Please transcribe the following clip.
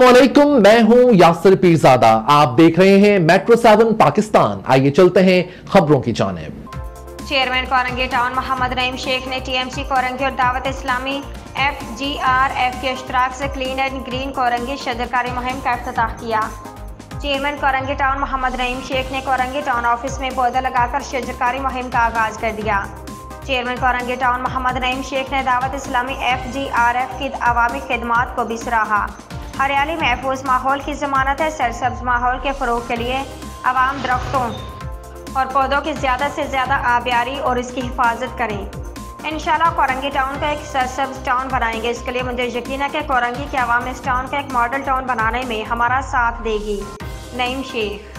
वालेकुम मैं हूँ यासिर पीरजादा। आप देख रहे हैं मेट्रो सेवन पाकिस्तान। आइए चलते हैं खबरों की जानब। चेयरमैन कोरंगी टाउन मोहम्मद नईम शेख ने टीएमसी कोरंगी और Dawat Islami F G R F के अशतराक से क्लीन एंड ग्रीन कोरंगी शजरकारी मुहिम का अफ्ताह किया। चेयरमैन कोरंगी टाउन मोहम्मद नईम शेख ने कोरंगी टाउन ऑफ़िस में पौधा लगाकर शजरकारी मुहिम का आगाज़ कर दिया। चेयरमैन कोरंगी टाउन मोहम्मद नईम शेख ने Dawat Islami F G R F की अवामी खदमात को भी सराहा। हरियाली महफूज माहौल की जमानत है, सरसब्ज माहौल के फ़रोग के लिए आवाम दरख्तों और पौधों की ज़्यादा से ज़्यादा आबियारी और इसकी हिफाजत करें। इन कोरंगी टाउन का एक सरसब्ज टाउन बनाएँगे। इसके लिए मुझे यकीन है कि कोरंगी की आवाम इस टाउन का एक मॉडल टाउन बनाने में हमारा साथ देगी। नईम शेख।